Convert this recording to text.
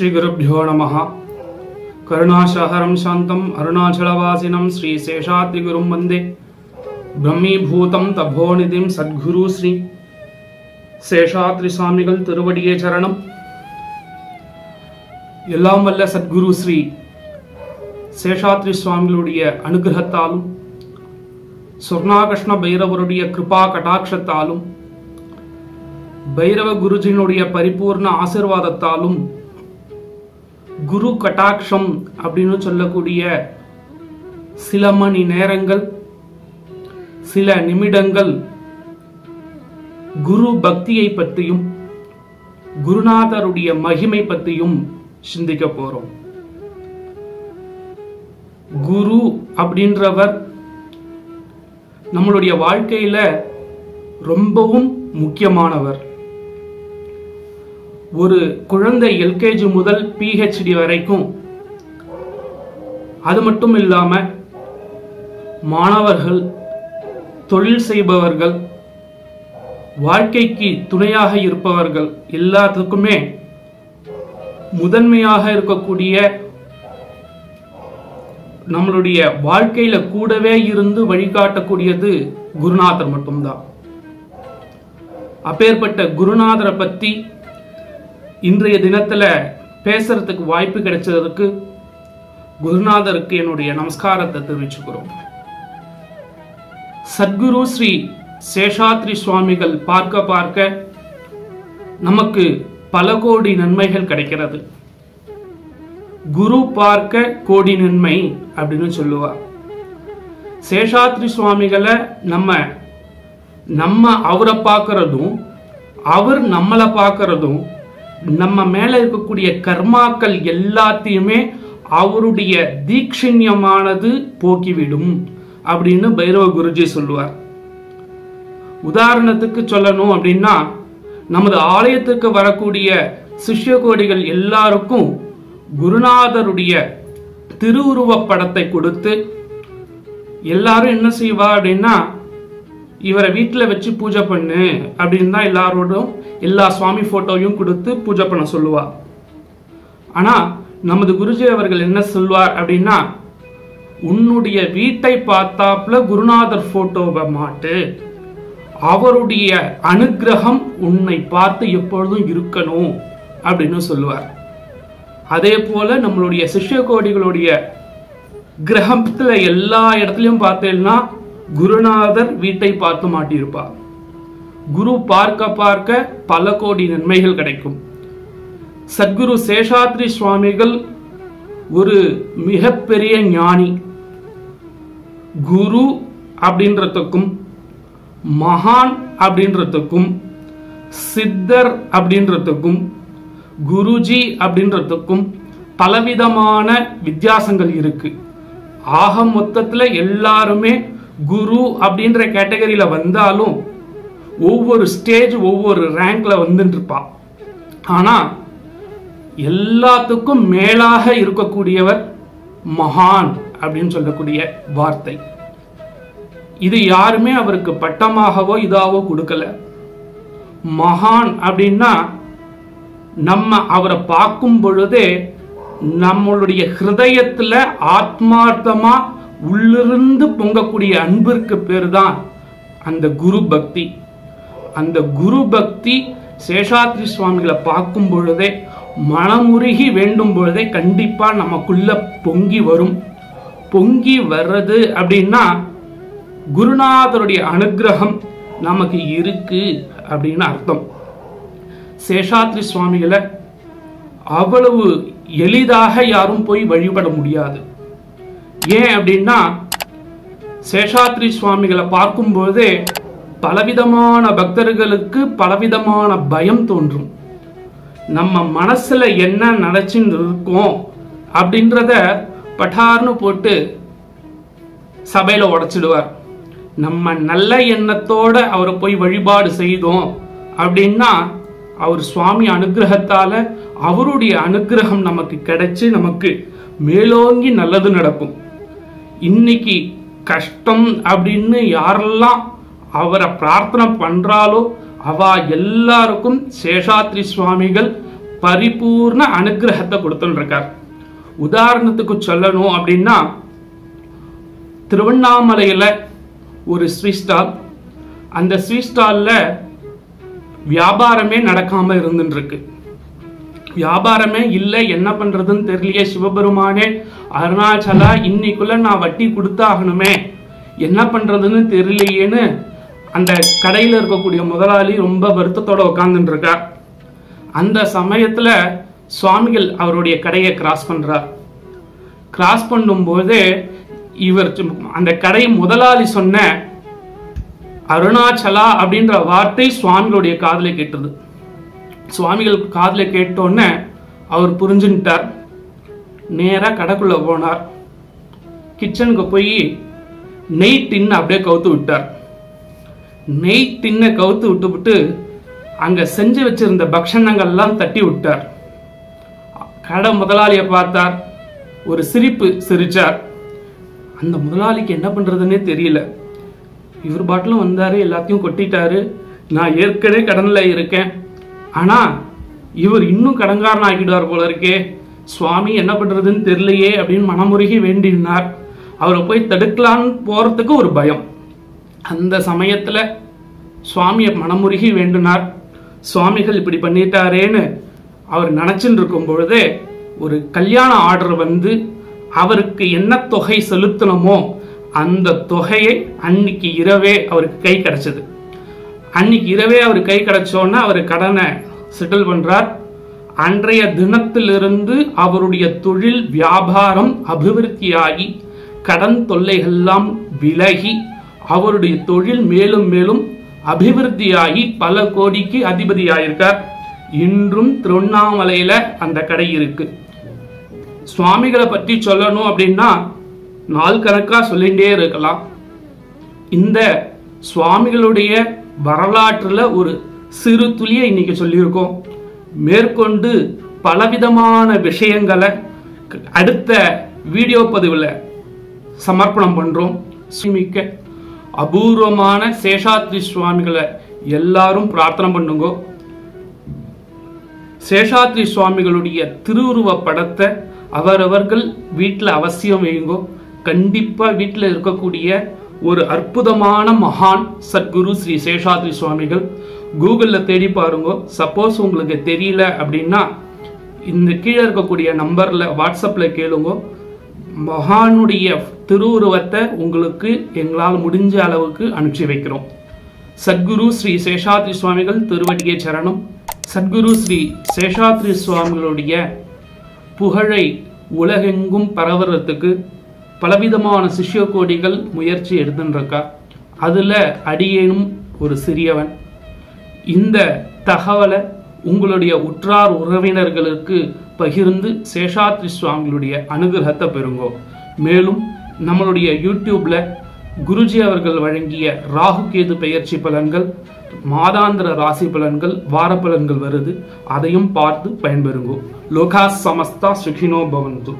ஸ்ரீகுருப்போ நம கருணாசஹரம் சாந்தம் அருணாச்சலவாசினம் ஸ்ரீ சேஷாத்ரிகுரும் வந்தே பிரம்மீபூதம் தபோநிதிம் சத்குரு ஸ்ரீ சேஷாத்ரி சுவாமிகள் திருவடியே சரணம். எல்லாம் வல்ல சத்குரு ஸ்ரீ சேஷாத்ரி சுவாமிகளுடைய அனுகிரகத்தாலும் சொர்ணாகிருஷ்ண பைரவருடைய கிருபா கடாட்சத்தாலும் பைரவ குருஜினுடைய பரிபூர்ண ஆசிர்வாதத்தாலும் குரு கட்டாட்சம் அப்படின்னு சொல்லக்கூடிய சில மணி நேரங்கள் சில நிமிடங்கள் குரு பக்தியை பற்றியும் குருநாதருடைய மகிமை பற்றியும் சிந்திக்க போறோம். குரு அப்படின்றவர் நம்மளுடைய வாழ்க்கையில ரொம்பவும் முக்கியமானவர். ஒரு குழந்தை எல்கேஜி முதல் பிஹெச்டி வரைக்கும். அது மட்டும் இல்லாம மாணவர்கள் தொழில் செய்பவர்கள் வாழ்க்கைக்கு துணையாக இருப்பவர்கள் எல்லாத்துக்குமே முதன்மையாக இருக்கக்கூடிய நம்மளுடைய வாழ்க்கையில கூடவே இருந்து வழிகாட்டக்கூடியது குருநாதர் மட்டும்தான். அப்பேற்பட்ட குருநாதரை பத்தி இன்றைய தினத்தில் பேசுறதுக்கு வாய்ப்பு கிடைச்சதுக்கு குருநாதருக்கு என்னுடைய நமஸ்காரத்தை தெரிவிச்சுக்கிறோம். சத்குரு ஸ்ரீ சேஷாத்ரி சுவாமிகள் பார்க்க பார்க்க நமக்கு பல கோடி நன்மைகள் கிடைக்கிறது. குரு பார்க்க கோடி நன்மை அப்படின்னு சொல்லுவார் சேஷாத்ரி சுவாமிகளை நம்ம நம்ம அவரை பார்க்கறதும் அவர் நம்மளை பார்க்கறதும் நம்ம மேல இருக்கக்கூடிய கர்மாக்கள் எல்லாத்தையுமே அவருடைய தீக்ஷண்யமானது போக்கிவிடும் அப்படின்னு பைரவ குருஜி சொல்லுவார். உதாரணத்துக்கு சொல்லணும் அப்படின்னா நமது ஆலயத்துக்கு வரக்கூடிய சிஷ்ய கோடிகள் எல்லாருக்கும் குருநாதருடைய திருவுருவ படத்தை கொடுத்து எல்லாரும் என்ன செய்வா அப்படின்னா இவரை வீட்டில் வச்சு பூஜை பண்ணு அப்படின்னு தான் எல்லாரோடும் எல்லா சுவாமி போட்டோவையும் கொடுத்து பூஜை பண்ண சொல்லுவா. ஆனா நமது குருஜி அவர்கள் என்ன சொல்வார் அப்படின்னா உன்னுடைய வீட்டை பார்த்தாப்புல குருநாதர் போட்டோவை மாட்டு. அவருடைய அனுக்கிரகம் உன்னை பார்த்து எப்பொழுதும் இருக்கணும் அப்படின்னு சொல்லுவார். அதே போல நம்மளுடைய சிஷ்ய கோடிகளுடைய கிரகத்துல எல்லா இடத்துலயும் பார்த்தேன்னா குருநாதர் வீட்டை பார்த்து மாட்டியிருப்பார். குரு பார்க்க பார்க்க பல கோடி நன்மைகள் கிடைக்கும். சத்குரு சேஷாத்ரி சுவாமிகள் ஒரு மிகப்பெரிய ஞானி. குரு அப்படின்றதுக்கும் மகான் அப்படின்றதுக்கும் சித்தர் அப்படின்றதுக்கும் குருஜி அப்படின்றதுக்கும் பலவிதமான வித்தியாசங்கள் இருக்கு. ஆக மொத்தத்துல எல்லாருமே குரு அப்படின்ற கேட்டகரியில வந்தாலும் ஒவ்வொரு ஸ்டேஜ் ஒவ்வொரு ரேங்க்ல வந்துட்டு இருப்பா ஆனா எல்லாத்துக்கும் மேலாக இருக்கக்கூடியவர் மகான் அப்படின்னு சொல்லக்கூடிய வார்த்தை. இது யாருமே அவருக்கு பட்டமாகவோ இதாவோ கொடுக்கல. மகான் அப்படின்னா நம்ம அவரை பார்க்கும் பொழுதே நம்மளுடைய ஹிருதயத்துல ஆத்மார்த்தமா உள்ளிருந்து பொங்கக்கூடிய அன்பிற்கு பேர் தான் அந்த குரு பக்தி. அந்த குரு பக்தி சேஷாத்ரி சுவாமிகளை பார்க்கும் பொழுதே மனமுருகி வேண்டும் பொழுதே கண்டிப்பாக நமக்குள்ள பொங்கி வரும். பொங்கி வர்றது அப்படின்னா குருநாதருடைய அனுகிரகம் நமக்கு இருக்கு அப்படின்னு அர்த்தம். சேஷாத்ரி சுவாமிகளை அவ்வளவு எளிதாக யாரும் போய் வழிபட முடியாது. ஏன் அப்படின்னா சேஷாத்ரி சுவாமிகளை பார்க்கும்போதே பலவிதமான பக்தர்களுக்கு பலவிதமான பயம் தோன்றும். நம்ம மனசுல என்ன நினைச்சுன்னு இருக்கோம் அப்படின்றத பட்டார்னு போட்டு சபையில உடைச்சிடுவார். நம்ம நல்ல எண்ணத்தோட அவரை போய் வழிபாடு செய்தோம் அப்படின்னா அவர் சுவாமி அனுகிரகத்தால அவருடைய அனுகிரகம் நமக்கு கிடைச்சு நமக்கு மேலோங்கி நல்லது நடக்கும். இன்னைக்கு கஷ்டம் அப்படின்னு யாரெல்லாம் அவரை பிரார்த்தனை பண்றாலோ அவ எல்லாருக்கும் சேஷாத்ரி சுவாமிகள் பரிபூர்ண அனுகிரகத்தை கொடுத்துருக்கார். உதாரணத்துக்கு சொல்லணும் அப்படின்னா திருவண்ணாமலையில் ஒரு ஸ்வீட் ஸ்டால். அந்த ஸ்வீட் ஸ்டாலில் வியாபாரமே நடக்காமல் இருந்துருக்கு வியாபாரமே இல்லை என்ன பண்ணுறதுன்னு தெரியலையே சிவபெருமானே அருணாச்சலா இன்னைக்குள்ள நான் வட்டி கொடுத்தாகணுமே என்ன பண்ணுறதுன்னு தெரியலையேன்னு அந்த கடையில் இருக்கக்கூடிய முதலாளி ரொம்ப வருத்தத்தோடு உட்காந்துருக்கார் இருக்கார் அந்த சமயத்தில் சுவாமிகள் அவருடைய கடையை கிராஸ் பண்ணுறார் கிராஸ் பண்ணும்போது இவர் அந்த கடை முதலாளி சொன்ன அருணாச்சலா அப்படின்ற வார்த்தை சுவாமிகளுடைய காதில் கேட்டது. சுவாமிகள் காதில் கேட்டோன்னே அவர் புரிஞ்சுட்டார் நேராக கடைக்குள்ளே போனார். கிச்சனுக்கு போய் நெய் டின்னு அப்படியே கவுத்து விட்டார். நெய் டின்னை கவுத்து விட்டுவிட்டு அங்கே செஞ்சு வச்சிருந்த பக்ஷணங்கள்லாம் தட்டி விட்டார். கடை முதலாளியை பார்த்தார். ஒரு சிரிப்பு சிரிச்சார். அந்த முதலாளிக்கு என்ன பண்ணுறதுன்னே தெரியல. இவர் பாட்டிலும் வந்தார் எல்லாத்தையும் கொட்டிட்டாரு. நான் ஏற்கனவே கடனில் இருக்கேன். ஆனால் இவர் இன்னும் கடன்காரன் ஆக்கிடுவார் போல இருக்கே. சுவாமி என்ன பண்ணுறதுன்னு தெரியலையே அப்படின்னு மனமுருகி வேண்டினார். அவரை போய் தடுக்கலான்னு போகிறதுக்கு ஒரு பயம். அந்த சமயத்தில் சுவாமியை மனமுருகி வேண்டினார். சுவாமிகள் இப்படி பண்ணிட்டாரேன்னு அவர் நினச்சின்னு இருக்கும் பொழுதே ஒரு கல்யாண ஆர்டர் வந்து அவருக்கு என்ன தொகை செலுத்தணுமோ அந்த தொகையை அன்னைக்கு இரவே அவருக்கு கை கிடைச்சது. அன்னைக்கு இரவே அவர் கை கிடச்சோன்னா அவர் கடனை செட்டில் பண்ணுறார் அன்றைய தினத்திலிருந்து அவருடைய தொழில் வியாபாரம் அபிவிருத்தியாகி கடன் தொல்லைகள்லாம் விலகி அவருடைய தொழில் மேலும் மேலும் அபிவிருத்தியாகி பல கோடிக்கு அதிபதியாயிருக்கார். இன்றும் திருவண்ணாமலையில அந்த கடை இருக்கு. சுவாமிகளை பற்றி சொல்லணும் அப்படின்னா நாள் கணக்காக சொல்லிகிட்டே இருக்கலாம். இந்த சுவாமிகளுடைய வரலாற்றில் ஒரு சிறு துளியை இன்னைக்கு சொல்லியிருக்கோம். மேற்கொண்டு பலவிதமான விஷயங்களை அடுத்த வீடியோ பதிவில் சமர்ப்பணம் பண்ணுறோம் மிக்க அபூர்வமான சேஷாத்ரி சுவாமிகளை எல்லாரும் பிரார்த்தனை பண்ணுங்க. சேஷாத்ரி சுவாமிகளுடைய திருவுருவ படத்தை அவரவர்கள் வீட்டில் அவசியம் வையுங்கோ கண்டிப்பாக வீட்டில் இருக்கக்கூடிய ஒரு அற்புதமான மகான் சத்குரு ஸ்ரீ சேஷாத்ரி சுவாமிகள் கூகுளில் தேடி பாருங்க. சப்போஸ் உங்களுக்கு தெரியல அப்படின்னா இந்த கீழே இருக்கக்கூடிய நம்பரில் வாட்ஸ்அப்பில் கேளுங்க. மகானுடைய திருவுருவத்தை உங்களுக்கு எங்களால் முடிஞ்ச அளவுக்கு அனுப்பிச்சி வைக்கிறோம். சத்குரு ஸ்ரீ சேஷாத்ரி சுவாமிகள் திருவடியே சரணம். சத்குரு ஸ்ரீ சேஷாத்ரி சுவாமிகளுடைய புகழை உலகெங்கும் பரவுறதுக்கு பலவிதமான சிஷ்ய கோடிகள் முயற்சி எடுத்துருக்கா அதில் அடியேனும் ஒரு சிறியவன். இந்த தகவலை உங்களுடைய உற்றார் உறவினர்களுக்கு பகிர்ந்து சேஷாத்ரி சுவாமிகளுடைய அனுகிரகத்தை பெறுங்கோ. மேலும் நம்மளுடைய யூடியூப்ல குருஜி அவர்கள் வழங்கிய ராகு கேது பெயர்ச்சி பலன்கள் மாதாந்திர ராசி பலன்கள் வார பலன்கள் வருது. அதையும் பார்த்து பயன்பெறுங்கோ. லோகா சமஸ்தா சுகினோ பவந்து.